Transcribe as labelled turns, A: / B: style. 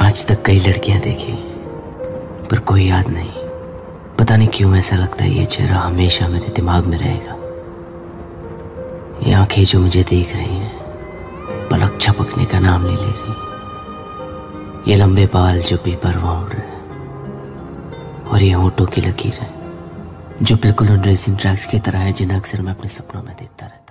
A: आज तक कई लड़कियाँ देखी, पर कोई याद नहीं। पता नहीं क्यों ऐसा लगता है ये चेहरा हमेशा मेरे दिमाग में रहेगा। ये आँखें जो मुझे देख रही हैं, पलक छपकने का नाम नहीं ले रही। ये लंबे बाल जो बेपरवाह उड़ रहे हैं, और ये होठों की लकीर है जो बिल्कुल उन रेसिंग ट्रैक्स की तरह है जिन्हें अक्सर मैं अपने सपनों में देखता रहता